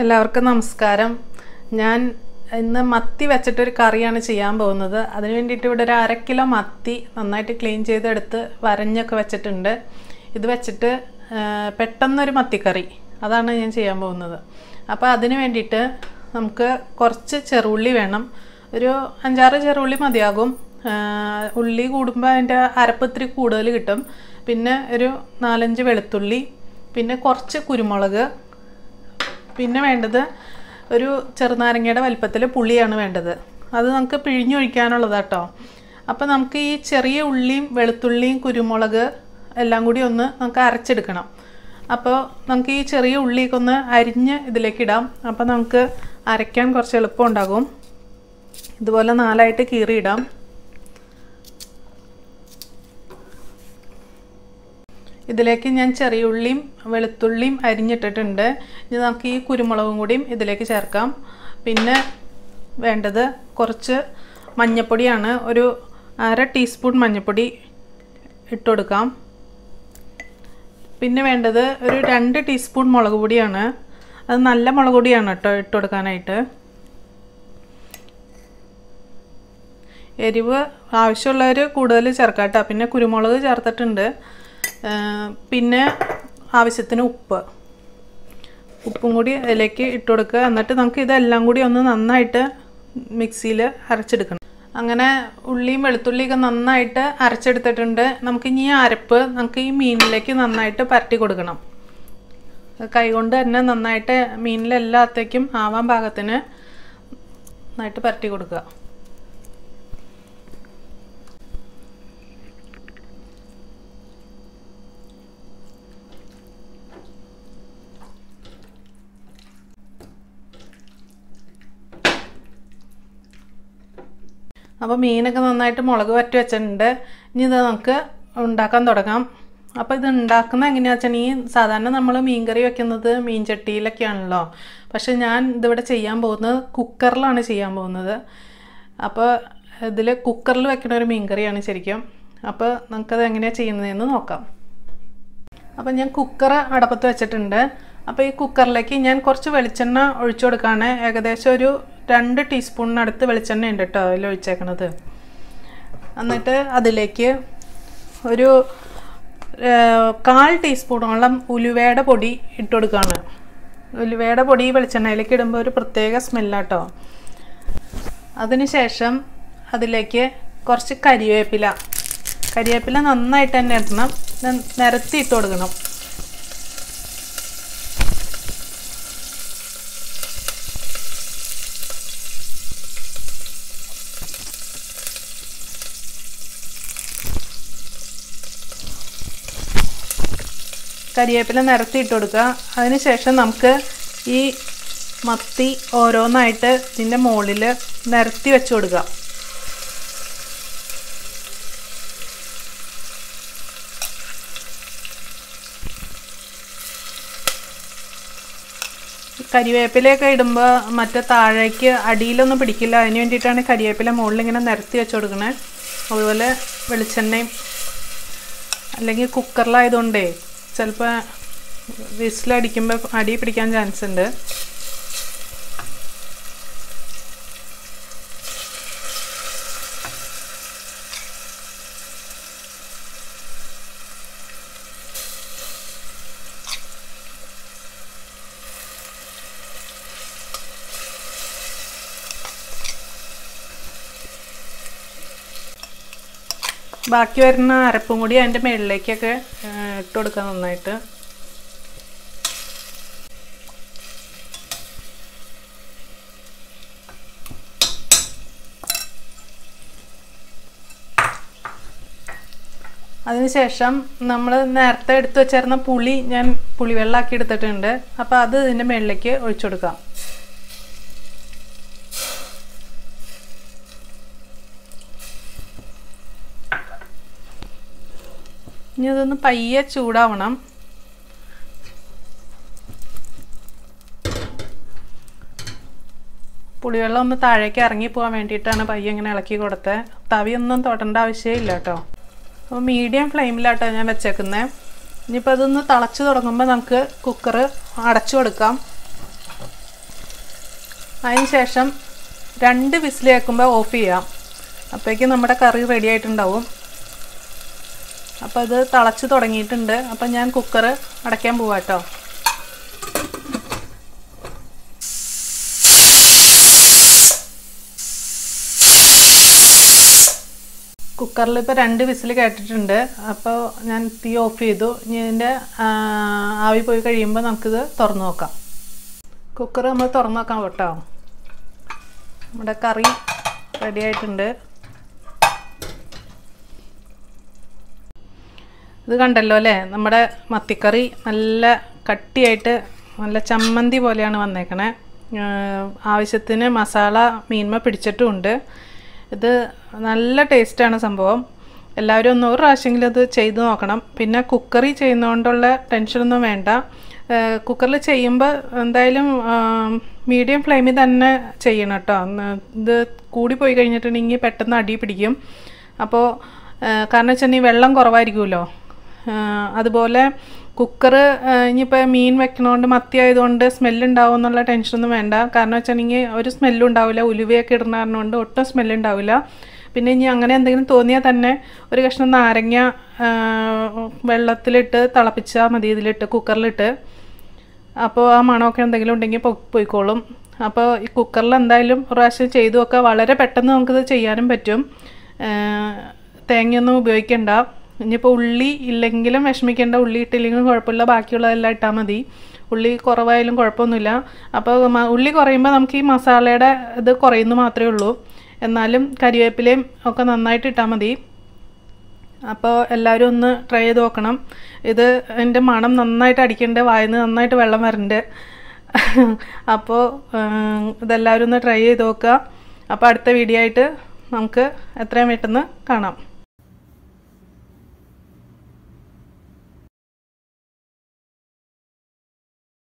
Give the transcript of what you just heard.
എല്ലാവർക്കും നമസ്കാരം. ഞാൻ ഇന്ന് മത്തി വെച്ചിട്ടൊരു കറിയാണ് ചെയ്യാൻ പോകുന്നത്. അതിന് വേണ്ടിയിട്ട് ഇവിടെ ഒരു അര കിലോ മത്തി നന്നായിട്ട് ക്ലീൻ ചെയ്തെടുത്ത് വരഞ്ഞൊക്കെ വെച്ചിട്ടുണ്ട്. ഇത് വെച്ചിട്ട് പെട്ടെന്നൊരു മത്തിക്കറി. അതാണ് ഞാൻ ചെയ്യാൻ പോകുന്നത്. അപ്പോൾ അതിന് വേണ്ടിയിട്ട് നമുക്ക് കുറച്ച് ചെറുള്ളി വേണം. ഒരു അഞ്ചാറ് ചെറുള്ളി മതിയാകും. ഉള്ളി കൂടുമ്പോൾ അതിന്റെ അരപ്പ് ഇത്തിരി കൂടുതൽ കിട്ടും. പിന്നെ ഒരു നാലഞ്ച് വെളുത്തുള്ളി പിന്നെ കുറച്ച് കുരുമുളക്. പിന്നെ വേണ്ടത് ഒരു ചെറുനാരങ്ങയുടെ വലിപ്പത്തിൽ പുളിയാണ് വേണ്ടത്. അത് നമുക്ക് പിഴിഞ്ഞൊഴിക്കാനുള്ളതാട്ടോ അപ്പോൾ നമുക്ക് ഈ ചെറിയ ഉള്ളിയും വെളുത്തുള്ളിയും കുരുമുളക് എല്ലാം കൂടി ഒന്ന് നമുക്ക് അരച്ചെടുക്കണം. അപ്പോൾ നമുക്ക് ഈ ചെറിയ ഉള്ളിയൊക്കെ ഒന്ന് അരിഞ്ഞ് ഇതിലേക്ക് ഇടാം. അപ്പോൾ നമുക്ക് അരയ്ക്കാൻ കുറച്ച് എളുപ്പം ഉണ്ടാകും. ഇതുപോലെ നാലായിട്ട് കീറിയിടാം ഇതിലേക്ക് ഞാൻ ചെറിയ ഉള്ളിയും വെളുത്തുള്ളിയും അരിഞ്ഞിട്ടിട്ടുണ്ട്. ഇനി നമുക്ക് ഈ കുരുമുളകും കൂടിയും ഇതിലേക്ക് ചേർക്കാം. പിന്നെ വേണ്ടത് കുറച്ച് മഞ്ഞൾപ്പൊടിയാണ് ഒരു അര ടീസ്പൂൺ മഞ്ഞൾപ്പൊടി ഇട്ട് കൊടുക്കാം. പിന്നെ വേണ്ടത് ഒരു രണ്ട് ടീസ്പൂൺ മുളക് പൊടിയാണ്. അത് നല്ല മുളക് പൊടിയാണ് കേട്ടോ ഇട്ട് കൊടുക്കാനായിട്ട്. എരിവ് ആവശ്യമുള്ളവർ കൂടുതൽ ചേർക്കാം കേട്ടോ പിന്നെ കുരുമുളക് ചേർത്തിട്ടുണ്ട്. പിന്നെ ആവശ്യത്തിന് ഉപ്പ്. ഉപ്പും കൂടി അതിലേക്ക് ഇട്ട് കൊടുക്കുക. എന്നിട്ട് നമുക്ക് ഇതെല്ലാം കൂടി ഒന്ന് നന്നായിട്ട് മിക്സിയിൽ അരച്ചെടുക്കണം. അങ്ങനെ ഉള്ളിയും വെളുത്തുള്ളിയൊക്കെ നന്നായിട്ട് അരച്ചെടുത്തിട്ടുണ്ട്. നമുക്ക് ഇനി ഈ അരപ്പ് നമുക്ക് ഈ മീനിലേക്ക് നന്നായിട്ട് പരട്ടി കൊടുക്കണം. കൈകൊണ്ട് തന്നെ നന്നായിട്ട് മീനിലെല്ലാത്തേക്കും ആവാൻ പാകത്തിന് നന്നായിട്ട് പരട്ടി കൊടുക്കുക. അപ്പോൾ മീനൊക്കെ നന്നായിട്ട് മുളക് വറ്റി വെച്ചിട്ടുണ്ട്. ഇനി ഇത് നമുക്ക് ഉണ്ടാക്കാൻ തുടങ്ങാം. അപ്പോൾ ഇത് ഉണ്ടാക്കുന്ന എങ്ങനെയാണെന്ന് വെച്ചാൽ ഈ സാധാരണ നമ്മൾ മീൻകറി വെക്കുന്നത് മീൻ ചട്ടിയിലൊക്കെയാണല്ലോ. പക്ഷെ ഞാൻ ഇതിവിടെ ചെയ്യാൻ പോകുന്നത് കുക്കറിലാണ് ചെയ്യാൻ പോകുന്നത്. അപ്പോൾ ഇതിൽ കുക്കറിൽ വെക്കുന്ന ഒരു മീൻകറിയാണ് ശരിക്കും. അപ്പോൾ നമുക്കത് എങ്ങനെയാണ് ചെയ്യുന്നതെന്ന് നോക്കാം. അപ്പോൾ ഞാൻ കുക്കർ അടപ്പത്ത് വെച്ചിട്ടുണ്ട്. അപ്പോൾ ഈ കുക്കറിലേക്ക് ഞാൻ കുറച്ച് വെളിച്ചെണ്ണ ഒഴിച്ചു കൊടുക്കുകയാണ് ഏകദേശം ഒരു രണ്ട് ടീസ്പൂണിനടുത്ത് വെളിച്ചെണ്ണ ഉണ്ട് കേട്ടോ അതിൽ ഒഴിച്ചേക്കണത്. എന്നിട്ട് അതിലേക്ക് ഒരു കാൽ ടീസ്പൂണോളം ഉലുവയുടെ പൊടി ഇട്ട് കൊടുക്കുകയാണ് ഉലുവയുടെ പൊടി വെളിച്ചെണ്ണയിലേക്ക് ഇടുമ്പോൾ ഒരു പ്രത്യേക സ്മെല്ലാട്ടോ. അതിനുശേഷം അതിലേക്ക് കുറച്ച് കരിവേപ്പില. കരിവേപ്പില നന്നായിട്ട് തന്നെ ഇടണം. നിരത്തി ഇട്ട് കൊടുക്കണം. കരിവേപ്പില നിരത്തി ഇട്ട് കൊടുക്കുക അതിനുശേഷം നമുക്ക് ഈ മത്തി ഓരോന്നായിട്ട് ഇതിന്റെ മുകളിൽ നിരത്തി വെച്ച് കൊടുക്കുക. കരിവേപ്പിലയൊക്കെ ഇടുമ്പോൾ മറ്റേ താഴേക്ക് അടിയിലൊന്നും പിടിക്കില്ല. അതിന് വേണ്ടിയിട്ടാണ് കരിവേപ്പില മുകളിൽ ഇങ്ങനെ നിരത്തി വെച്ച് കൊടുക്കണേ. അതുപോലെ വെളിച്ചെണ്ണയും അല്ലെങ്കിൽ കുക്കറിലായതുകൊണ്ടേ ചിലപ്പോൾ വിസിലടിക്കുമ്പോൾ അടി പിടിക്കാൻ ചാൻസ് ഉണ്ട്. ബാക്കി വരുന്ന അരപ്പും കൂടി അതിന്റെ മുകളിലേക്കൊക്കെ ഇട്ട് കൊടുക്കാം നന്നായിട്ട് അതിനുശേഷം നമ്മൾ നേരത്തെ എടുത്തു വെച്ചിരുന്ന പുളി ഞാൻ പുളിവെള്ളമാക്കി എടുത്തിട്ടുണ്ട്. അപ്പോൾ അത് ഇതിന്റെ മുകളിലേക്ക് ഒഴിച്ചു കൊടുക്കാം. ഇനി ഇതൊന്ന് പയ്യെ ചൂടാവണം. പുളിവെള്ളം ഒന്ന് താഴേക്ക് ഇറങ്ങി പോകാൻ വേണ്ടിയിട്ടാണ് പയ്യെ ഇങ്ങനെ ഇളക്കി കൊടുത്തത് തവിയൊന്നും തൊടേണ്ട ആവശ്യമില്ല കേട്ടോ. അപ്പോൾ മീഡിയം ഫ്ലെയിമിലാട്ടോ ഞാൻ വെച്ചേക്കുന്നത് ഇനിയിപ്പോൾ അതൊന്ന് തിളച്ച് തുടങ്ങുമ്പോൾ നമുക്ക് കുക്കർ അടച്ചു കൊടുക്കാം. ശേഷം രണ്ട് വിസിൽ കേൾക്കുമ്പോൾ ഓഫ് ചെയ്യാം. അപ്പോഴേക്കും നമ്മുടെ കറി റെഡി ആയിട്ടുണ്ടാവും. അപ്പോൾ ഇത് തിളച്ച് തുടങ്ങിയിട്ടുണ്ട്. അപ്പം ഞാൻ കുക്കർ അടയ്ക്കാൻ പോവാട്ടോ കുക്കറിൽ ഇപ്പോൾ രണ്ട് വിസിൽ കേട്ടിട്ടുണ്ട്. അപ്പോൾ ഞാൻ തീ ഓഫ് ചെയ്തു. ഇനി ഇതിന്റെ ആവി പോയി കഴിയുമ്പോൾ നമുക്കിത് തുറന്നു നോക്കാം. കുക്കർ നമ്മൾ തുറന്നു നോക്കാം കേട്ടോ. നമ്മുടെ കറി റെഡി ആയിട്ടുണ്ട്. ഇത് കണ്ടല്ലോ അല്ലേ? നമ്മുടെ മത്തിക്കറി നല്ല കട്ടിയായിട്ട് നല്ല ചമ്മന്തി പോലെയാണ് വന്നേക്കണേ. ആവശ്യത്തിന് മസാല മീൻമ പിടിച്ചിട്ടുമുണ്ട്. ഇത് നല്ല ടേസ്റ്റാണ് സംഭവം. എല്ലാവരും ഒന്ന് ഒരു പ്രാവശ്യമെങ്കിലും അത് ചെയ്ത് നോക്കണം. പിന്നെ കുക്കറി ചെയ്യുന്നതുകൊണ്ടുള്ള ടെൻഷനൊന്നും വേണ്ട. കുക്കറിൽ ചെയ്യുമ്പോൾ എന്തായാലും മീഡിയം ഫ്ലെയിമിൽ തന്നെ ചെയ്യണം കേട്ടോ. ഇത് കൂടിപ്പോയി കഴിഞ്ഞിട്ടുണ്ടെങ്കിൽ പെട്ടെന്ന് അടി പിടിക്കും. അപ്പോൾ കാരണം വെച്ചാൽ വെള്ളം കുറവായിരിക്കുമല്ലോ. അതുപോലെ കുക്കർ ഇനിയിപ്പോൾ മീൻ വെക്കണോണ്ട് മത്തി ആയതുകൊണ്ട് സ്മെല്ലുണ്ടാവും എന്നുള്ള ടെൻഷനൊന്നും വേണ്ട. കാരണം വെച്ചിട്ടുണ്ടെങ്കിൽ ഒരു സ്മെല്ലും ഉണ്ടാവില്ല. ഉലുവയൊക്കെ ഇടുന്ന കാരണമുണ്ട് ഒട്ടും സ്മെല്ലുണ്ടാവില്ല പിന്നെ ഇനി അങ്ങനെ എന്തെങ്കിലും തോന്നിയാൽ തന്നെ ഒരു കഷ്ണം നാരങ്ങ വെള്ളത്തിലിട്ട് തിളപ്പിച്ചാൽ മതി ഇതിലിട്ട് കുക്കറിലിട്ട് അപ്പോൾ ആ മണമൊക്കെ എന്തെങ്കിലും ഉണ്ടെങ്കിൽ പോയിക്കോളും. അപ്പോൾ ഈ കുക്കറിൽ എന്തായാലും പ്രാവശ്യം ചെയ്തു നോക്കുക വളരെ പെട്ടെന്ന് നമുക്കിത് ചെയ്യാനും പറ്റും. തേങ്ങയൊന്നും ഉപയോഗിക്കണ്ട. ഇനിയിപ്പോൾ ഉള്ളി ഇല്ലെങ്കിലും വിഷമിക്കേണ്ട ഉള്ളി ഇട്ടില്ലെങ്കിലും കുഴപ്പമില്ല ബാക്കിയുള്ളതെല്ലാം ഇട്ടാൽ മതി. ഉള്ളി കുറവായാലും കുഴപ്പമൊന്നുമില്ല. അപ്പോൾ ഉള്ളി കുറയുമ്പോൾ നമുക്ക് ഈ മസാലയുടെ ഇത് കുറയുന്നു മാത്രമേ ഉള്ളൂ. എന്നാലും കരിവേപ്പിലയും ഒക്കെ നന്നായിട്ട് ഇട്ടാൽ മതി. അപ്പോൾ എല്ലാവരും ഒന്ന് ട്രൈ ചെയ്ത് നോക്കണം. ഇത് എന്റെ മണം നന്നായിട്ട് അടിക്കേണ്ട വായന്ന് നന്നായിട്ട് വെള്ളം വരണ്ട്. അപ്പോൾ ഇതെല്ലാവരും ഒന്ന് ട്രൈ ചെയ്ത് നോക്കുക. അപ്പോൾ അടുത്ത വീഡിയോ ആയിട്ട് നമുക്ക് എത്രയും പെട്ടെന്ന് കാണാം.